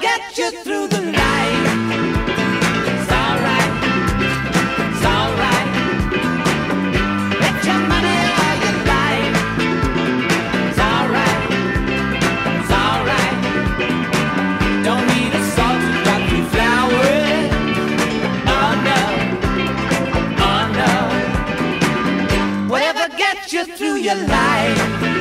get you through the night. It's alright. It's alright. Your money your life. It's alright. It's alright. Don't need a to you. Oh no. Oh no. Whatever gets you through your life.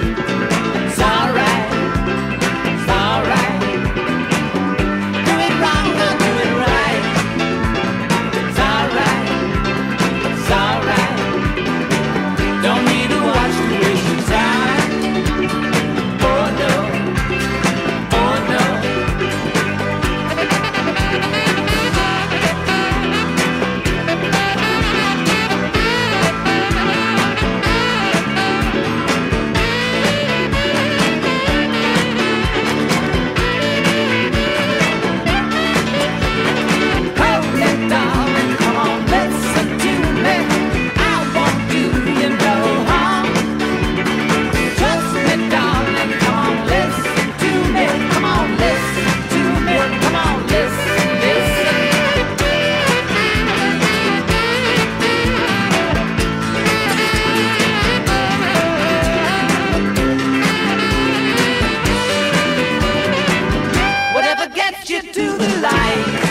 you to the light.